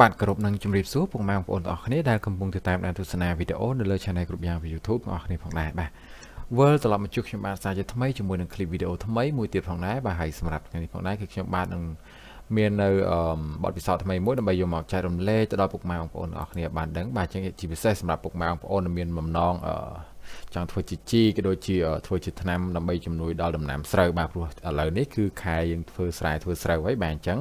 បាទគោរពនឹងជម្រាបសួរពុកម៉ែបងប្អូនទាំងអស់គ្នាដែលកំពុងតាមដានទស្សនាវីដេអូនៅលើ Channel គ្រប់យ៉ាងពី YouTube ទាំងអស់គ្នាផងដែរបាទវិលត្រឡប់មកជួបខ្ញុំបាទសារជាថ្មីជាមួយនឹងឃ្លីបវីដេអូថ្មីមួយទៀតផងដែរបាទហើយសម្រាប់ថ្ងៃនេះផងដែរគឺខ្ញុំបាទនឹងមាននៅបទពិសោធន៍ថ្មីមួយដើម្បីយកមកចែករំលែកទៅដល់ពុកម៉ែបងប្អូនទាំងអស់គ្នាបានដឹងបាទជាពិសេសសម្រាប់ពុកម៉ែបងប្អូនដែលមានបំណងអឺ ចង់ធ្វើជាជីក៏ដូចជាធ្វើជាថ្នាំដើម្បីជំនួយដល់ដំណាំស្រូវបាទព្រោះឥឡូវនេះគឺខែយើងធ្វើស្រែធ្វើស្រូវហើយបាទអញ្ចឹង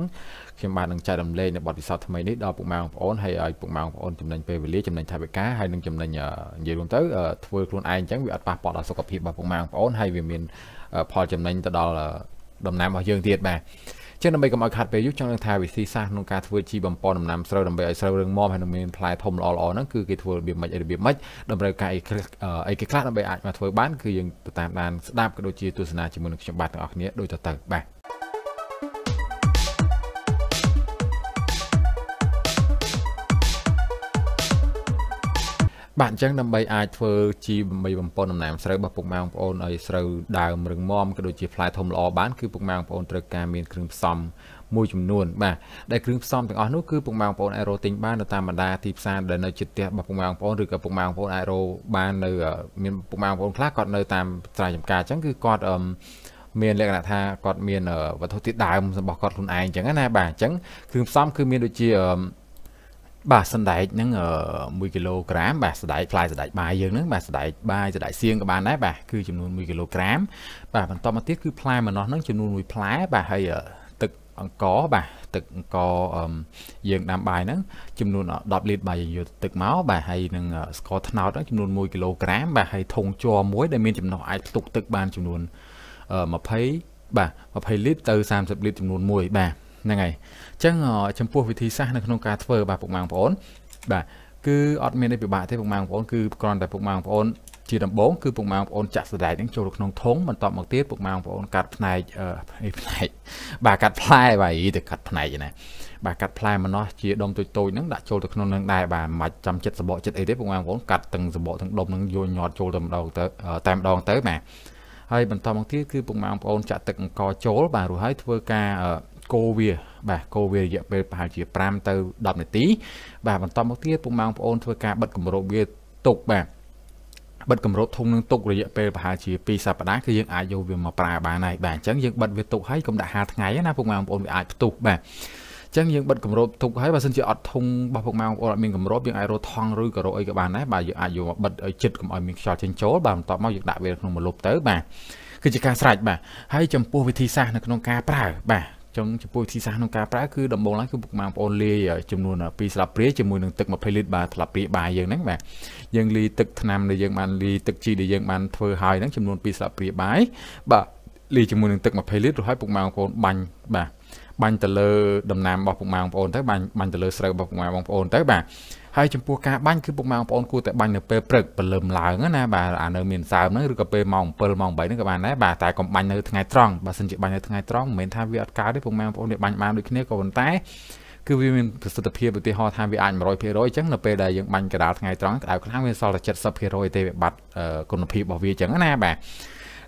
ខ្ញុំបាទនឹងចែករំលែកនៅបទពិសោធន៍ថ្មីនេះដល់ពុកម៉ែបងប្អូនហើយឲ្យពុកម៉ែបងប្អូនចំណេញពេលវេលាចំណេញថវិកាហើយនឹងចំណេញនិយាយរួមទៅធ្វើខ្លួនឯងអញ្ចឹងវាអត់ប៉ះពាល់ដល់សុខភាពរបស់ពុកម៉ែបងប្អូនហើយវាមានផលចំណេញទៅដល់ដំណាំរបស់យើងទៀតបាទ ចឹងដើម្បីកុំឲ្យខាត់ពេលយូរចង់នឹងថាវិធីសាស្ត្រក្នុងការធ្វើជីបំពន់ដំណាំស្រូវដើម្បីឲ្យស្រូវរឹងមាំហើយនឹងមានផ្លែធំល្អល្អហ្នឹងគឺគេធ្វើរបៀបម៉េចរបៀបម៉េចតម្រូវការអីអីគេខ្លះដើម្បីអាចមកធ្វើបានគឺយើងទៅតាមដានស្ដាប់ក៏ដូចជាទស្សនាជាមួយនឹងខ្ញុំបាទទាំងអស់គ្នាដូចតទៅបាទ បាទអញ្ចឹងដើម្បីអាចធ្វើជីបំបីបំពន់ដំណាំស្រូវរបស់ពុកម៉ែបងប្អូនឲ្យស្រូវដើមរឹងមាំក៏ដូចជាផ្លែធំល្អបានគឺពុកម៉ែបងប្អូនត្រូវការមានគ្រឿងផ្សំមួយចំនួនបាទដែលគ្រឿងផ្សំទាំងអស់នោះគឺពុកម៉ែបងប្អូនអាចរកទិញបាននៅតាមបណ្ដាទីផ្សារដែលនៅជិតផ្ទះរបស់ពុកម៉ែបងប្អូនឬក៏ពុកម៉ែបងប្អូនអាចរកបាននៅមានពុកម៉ែបងប្អូនខ្លះគាត់នៅតាមស្រែចម្ការអញ្ចឹងគឺគាត់អឺមានលក្ខណៈថាគាត់មានវត្ថុធាតុដើមរបស់គាត់ខ្លួនឯងអញ្ចឹងណាបាទអញ្ចឹងគ្រឿងផ្សំគឺមានដូចជា បាទសណ្ដែកហ្នឹង1គីឡូក្រាមបាទសណ្ដែកផ្លែសណ្ដែកបាយយើងហ្នឹងបាទសណ្ដែកបាយសណ្ដែកសៀងក៏បានដែរបាទគឺចំនួន1គីឡូក្រាមបាទបន្តមកទៀតគឺផ្លែម្នាស់ហ្នឹងចំនួន1ផ្លែបាទហើយទឹកអង្ករបាទទឹកអង្ករយើងដាំបាយហ្នឹងចំនួន10លីត្របាទយើងយកទឹកមកបាទហើយនឹងស្ករត្នោតហ្នឹងចំនួន1គីឡូក្រាមបាទហើយធុងជ័រមួយដែលមានចំណុះអាចផ្ទុកទឹកបានចំនួន20បាទ20លីត្រទៅ30លីត្រចំនួន1បាទ ហ្នឹងហើយអញ្ចឹងចំពោះវិធីសាស្ត្រនៅក្នុងការធ្វើបាទពុកម៉ែបងប្អូនបាទគឺអត់មានអីពិបាកទេពុកម៉ែបងប្អូនគឺគ្រាន់តែពុកម៉ែបងប្អូនជាដំបូងគឺពុកម៉ែបងប្អូនចាក់សណ្ដែកនឹងចូលក្នុងធុងបន្តមកទៀតពុកម៉ែបងប្អូនកាត់ផ្នែកផ្នែកបាទកាត់ផ្លែបាទយីទៅកាត់ផ្នែកណាបាទកាត់ផ្លែម្នាស់ជាដុំតូចតូចហ្នឹងដាក់ចូលទៅក្នុងនឹងដែរបាទមិនចាំចិត្តសបកចិត្តអីទេពុកម៉ែបងប្អូនកាត់ទាំងសបកទាំងដុំហ្នឹងយកញាត់ចូលទៅម្ដងទៅតែម្ដងទៅបាទហើយបន្តមកទៀតគឺពុកម៉ែបងប្អូនចាក់ទឹកអង្ករចូលបាទរួចហើយធ្វើការ កូរវាបាទកូរវារយៈពេលប្រហែលជា5ទៅ10នាទី បាទបន្តមកទៀតពុកម៉ែបងប្អូនធ្វើការបិទគម្របវាទុកបាទបិទគម្របធុងនឹងទុករយៈពេលប្រហែលជា2សប្តាហ៍គឺយើងអាចយកវាមកប្រើបានហើយបាទអញ្ចឹងយើងបិទវាទុកហើយកុំដាក់5ថ្ងៃណាពុកម៉ែបងប្អូនវាអាចផ្ទុះបាទចឹងយើងបិទគម្របទុកហើយបើសិនជាអត់ធុងរបស់ពុកម៉ែបងប្អូនអត់មានគម្របយើងអាចរកថង់ឬក៏រកអីក៏បានដែរបាទយើងអាចយកមកបិទឲ្យជិតកុំឲ្យមានខ្យល់ចេញចូលបាទបន្ទាប់មកយើងដាក់វាក្នុងម្លប់ទៅបាទគឺជាការស្រេចបាទហើយចំពោះវិធីសាស្ត្រនៅក្នុងការប្រើបាទ ចឹងចំពោះវិធីសាស្ត្រក្នុងការប្រើគឺដំបូងឡើងគឺពុកម៉ែបងប្អូនលាយចំនួន2ស្លាបព្រាជាមួយនឹងទឹក20លីត្របាទស្លាបព្រាបាយយើងហ្នឹងបាទយើងលាយទឹកថ្នាំដែលយើងបានលាយទឹកជីដែលយើងបានធ្វើហើយហ្នឹងចំនួន2ស្លាបព្រាបាយបាទលាយជាមួយនឹងទឹក20លីត្ររួចហើយពុកម៉ែបងប្អូនបាញ់បាទបាញ់ទៅលើដំណាំរបស់ពុកម៉ែបងប្អូនទៅបាញ់បាញ់ទៅលើស្រូវរបស់ពុកម៉ែបងប្អូនទៅបាទ ហើយចំពោះការបាញ់គឺពុកម៉ែបងប្អូនគួរតែបាញ់នៅពេលព្រឹកព្រលឹមឡើងណាបាទអានៅមានសើមហ្នឹងឬក៏ពេលម៉ោង7ម៉ោង8ហ្នឹងក៏បានដែរបាទតែកុំបាញ់នៅថ្ងៃត្រង់បើសិនជាបាញ់នៅថ្ងៃត្រង់មិនមែនថាវាអត់កើតទេពុកម៉ែបងប្អូនវាបាញ់បានដូចគ្នាក៏ប៉ុន្តែគឺវាមានប្រសិទ្ធភាពឧទាហរណ៍ថាវាអាច100%អញ្ចឹងនៅពេលដែលយើងបាញ់កដាលថ្ងៃត្រង់ក្តៅខ្លាំងវាសល់តែ70%ទេវាបាត់គុណភាពរបស់វាអញ្ចឹងណាបាទ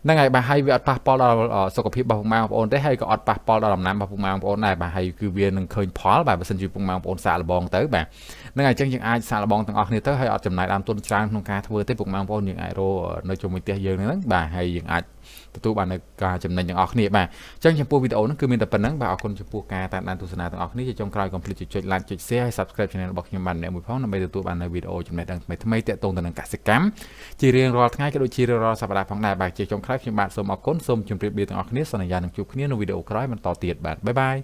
ហ្នឹងហើយបាទហើយវាអត់ប៉ះពាល់ដល់សុខភាពរបស់ពុកម៉ែបងប្អូនទេហើយក៏អត់ប៉ះពាល់ដល់ដំណាំរបស់ពុកម៉ែបងប្អូនដែរបាទហើយគឺវានឹងឃើញផលបាទបើសិនជាពុកម៉ែបងប្អូនសាកល្បងទៅបាទហ្នឹងហើយអញ្ចឹងយើងអាចសាកល្បងទាំងអស់គ្នាទៅហើយអត់ចំណាយដើមទុនច្រើនក្នុងការធ្វើទេពុកម៉ែបងប្អូនយើងអាចរកនៅជុំវិញផ្ទះយើងហ្នឹងបាទហើយយើងអាចទទួលបាននូវការចំណេញទាំងអស់គ្នាបាទអញ្ចឹងចំពោះវីដេអូនេះគឺមានតែប៉ុណ្្នឹងបាទអរគុណចំពោះការតាមដានទស្សនាទាំងអស់គ្នាជាចុងក្រោយកុំភ្លេចចុច like ចុច share ហើយ subscribe channel របស់ខ្ញុំបានម្នាក់មួយផងដើម្បីទទួលបាននូវវីដេអូចំណេះដឹងថ្មីថ្មីទាក់ទងទៅនឹងកសិកម្មជារៀងរាល់ថ្ងៃក៏ដូចជារៀងរាល់សប្តាហ៍ផងដែរបាទជាចុងក្រោយខ្ញុំបាទសូមអរគុណសូមជម្រាបលាទាំងអស់គ្នាសន្យានឹងជួបគ្នានៅវីដេអូក្រោយបន្តទៀតបាទបាយបាយ